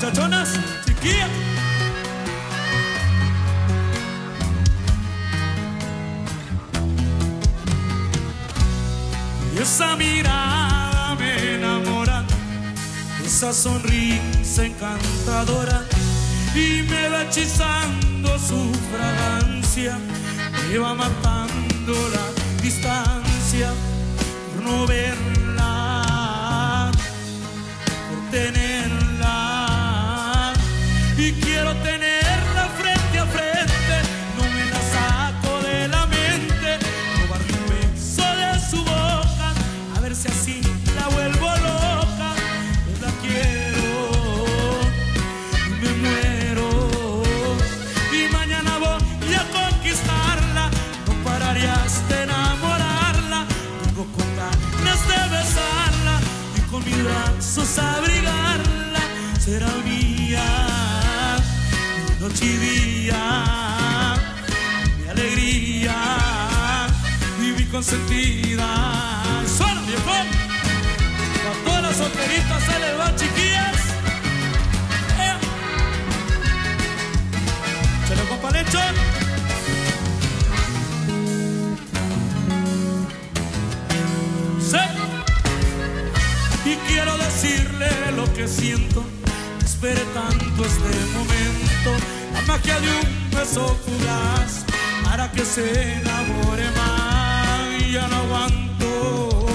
muchachonas, chiquilla. Y esa mirada me enamora, esa sonrisa encantadora y me va hechizando su fragancia, me va matando la distancia por no verla, mis brazos abrigarla, será mía noche y día, mi alegría y mi consentida. Suena viejo, todas las solteritas se les va chiquillas. Y quiero decirle lo que siento. Esperé tanto este momento. La magia de un beso fugaz para que se enamore más. Ya no aguanto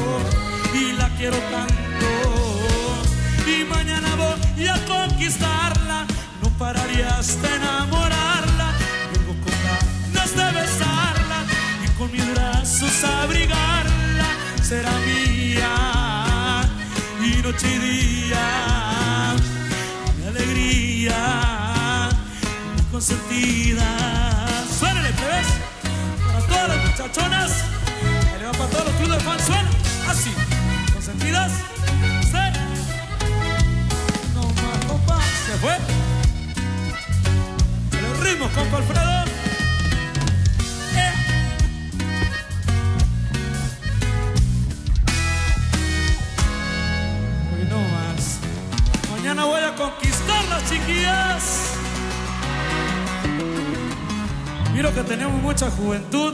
y la quiero tanto. Y mañana voy a conquistarla. No pararía hasta enamorarla. Vengo con ganas de besarla y con mis brazos abrigarla. Será y noche y día mi alegría, mi consentida. Suénale, plebes, para todas las muchachonas, que le va para todos los clubes de fans, suena así, consentidas, sí. No más, compa, se fue. El ritmo, compa Alfredo. Voy a conquistar las chiquillas. Miro que tenemos mucha juventud.